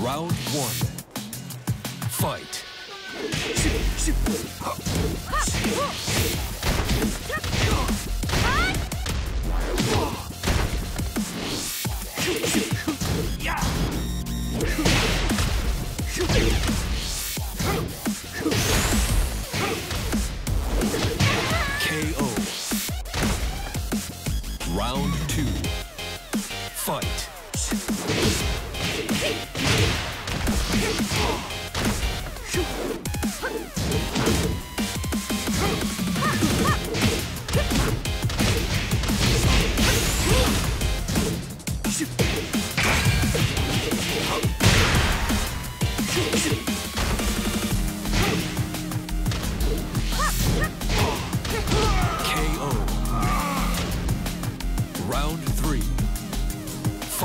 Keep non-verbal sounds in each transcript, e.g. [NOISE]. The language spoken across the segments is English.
Round one. Fight. KO. Round two. Fight.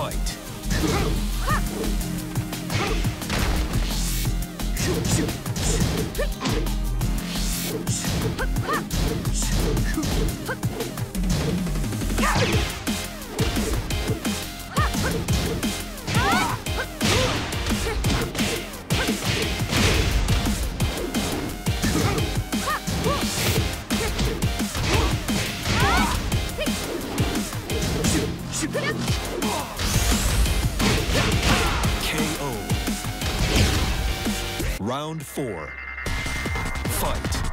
Fight. KO. [LAUGHS] Round four. Fight.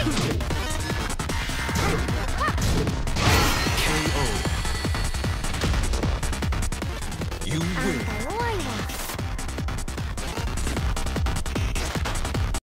Shoot! You win.